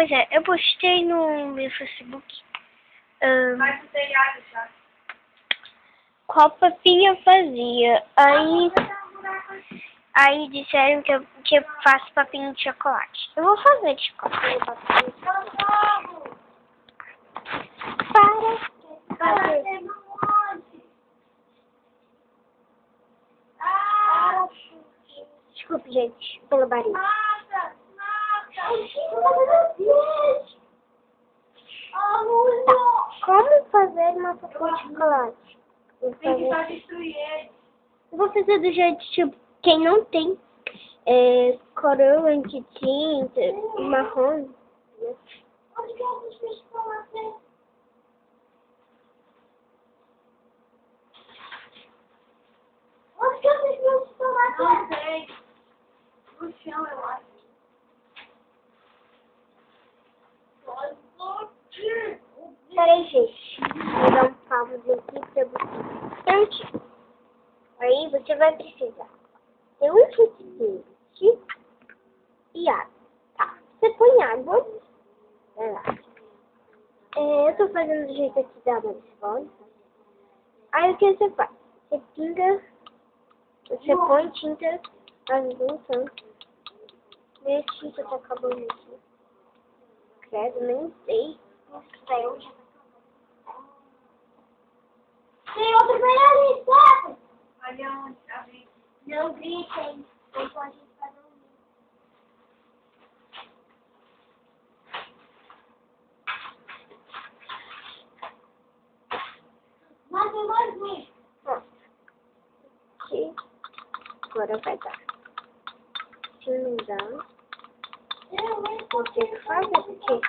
Pois é, eu postei no meu Facebook. Mas telhado já. qual papinha eu fazia. Aí, aí disseram que eu, que eu faço papinha de chocolate. Eu vou fazer de chocolate. Para Para! Desculpe, gente, pelo barulho. Como fazer uma papinha de chocolate? Vou fazer, vou fazer do jeito, tipo, quem não tem é, corante, tinta, marrom. né? Onde que eu deixei chocolate? Onde que eu deixei o chocolate? Não sei. No chão, eu acho. Peraí, gente. Vou dar um palmo aqui pra você. Antes, você vai precisar de um recipiente e água. Tá, você põe água. Vai lá. É, eu tô fazendo do jeito aqui da Marisol. Aí o que você faz? Você pinga, você põe tinta azul, então. Minha tinta tá acabando aqui. Credo, nem sei. Não Tem outro bem ali, certo? Olha onde, tá vendo? Não vi, tem. Tem com a gente pra dormir. Mas eu vi. aqui. Agora vai dar. Se não dá, Eu nem você faz aqui.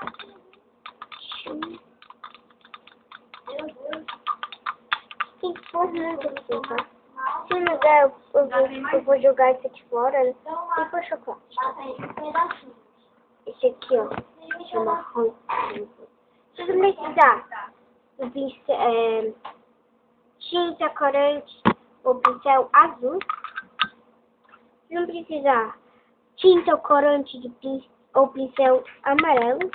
Meu Deus. Tem que pôr muito aqui, tá? Se não der, eu, eu, vou, eu vou jogar isso aqui fora e pôr chocolate. Esse aqui, ó, chama marrom. Você vai precisar do pincel, é, tinta corante ou pincel azul. Se não precisar tinta corante de pin, ou pincel amarelo.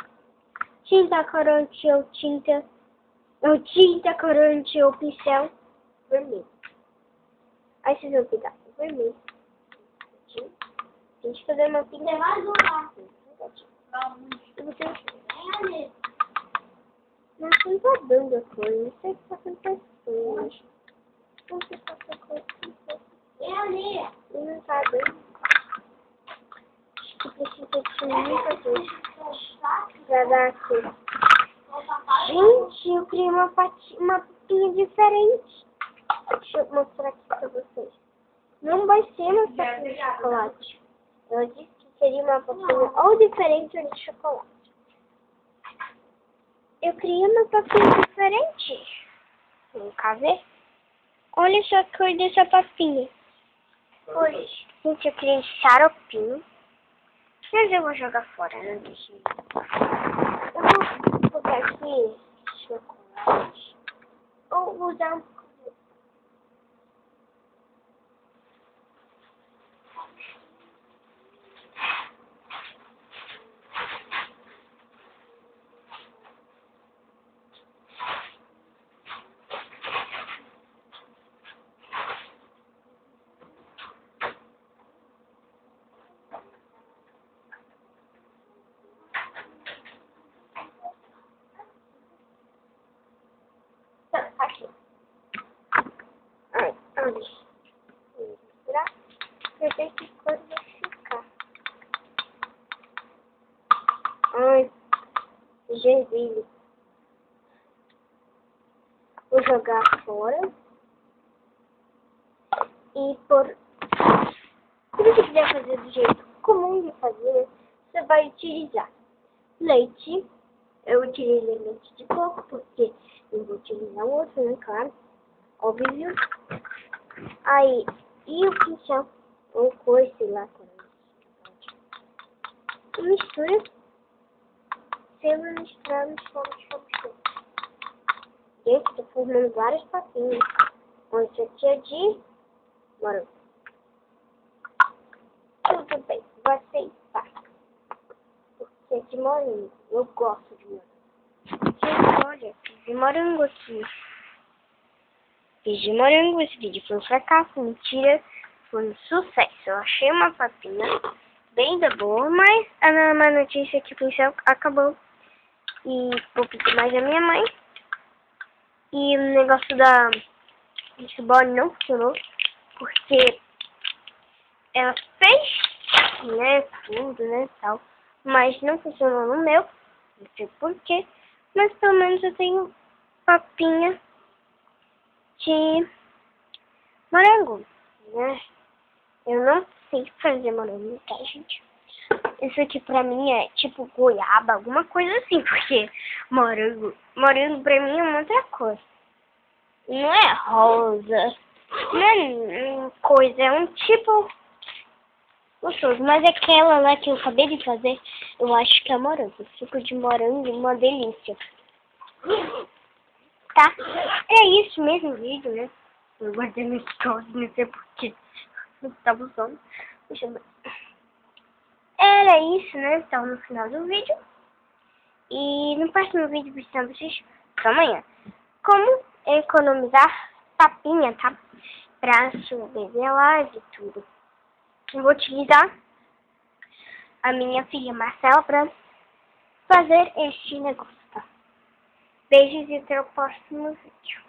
Tinta corante ou tinta ou tinta corante ou pincel vermelho. Aí vocês vão pegar o vermelho. Aqui. Tem que fazer uma pinta Tem mais um lá. Ter Vem ali. Não, tá dando a cor, não sei o que tá acontecendo. Não sei o que tá acontecendo. Vem ali. E não tá dando. Acho que precisa de muita coisa pra dar aqui. Gente, eu criei uma, pati, uma papinha diferente. Deixa eu mostrar aqui pra vocês. Não vai ser uma papinha de chocolate. Eu disse que seria uma papinha ou diferente ou de chocolate. Eu criei uma papinha diferente. Vem cá ver. Olha só a cor dessa papinha. Oi. Gente, eu criei xaropinho. Mas eu vou jogar fora, não deixa. Eu vou pegar aqui chocolate. Ou vou usar um pouco de- Tá, aqui. Misturar. Eu ver que vai ficar. Ai, gervilho. Vou jogar fora. E por... Se você quiser fazer do jeito comum de fazer, você vai utilizar leite. Eu utilizei leite de coco, porque eu vou utilizar outro, né? Claro. Óbvio. Aí, e o pincel? Ou cor, sei lá. como é. E mistura. Você vai misturar, misturar, misturar, misturar. Gente, tô formando várias papinhas. Bom, isso aqui é de morango. Tudo bem, vou aceitar. Porque de morango. Eu gosto de morango. Gente, olha, de morango aqui. Fiz de morango, esse vídeo foi um fracasso, mentira. Foi um sucesso. Eu achei uma papinha bem da boa, mas a má notícia é que o pincel acabou. E vou pedir mais a minha mãe. E o negócio da futebol não funcionou, porque ela fez, né, tudo, né, tal, mas não funcionou no meu, não sei porquê, mas pelo menos eu tenho papinha de morango, né, eu não sei fazer morango, tá, gente? Isso aqui pra mim é tipo goiaba, alguma coisa assim, porque morango, morango pra mim é uma outra coisa. Não é rosa, não é coisa, é um tipo gostoso. Mas aquela lá que eu acabei de fazer, eu acho que é morango. Suco de morango, uma delícia. Tá? É isso mesmo vídeo, né? Eu guardei no stories, não sei porquê. Eu tava usando. Deixa eu ver. Era isso, né? Então, no final do vídeo. E no próximo vídeo, precisamos vocês amanhã. Como economizar tapinha, tá? Pra a live e tudo. Eu vou utilizar a minha filha Marcela pra fazer este negócio? Beijos e até o próximo vídeo.